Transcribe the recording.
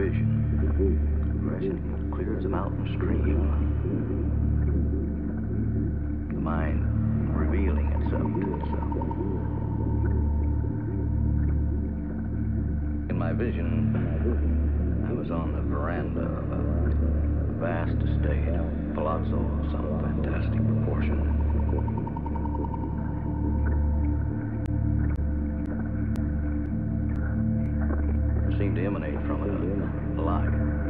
vision. The clears them out and screams. The mind revealing itself to itself. In my vision, I was on the veranda of a vast estate, palazzo or something. from it alive.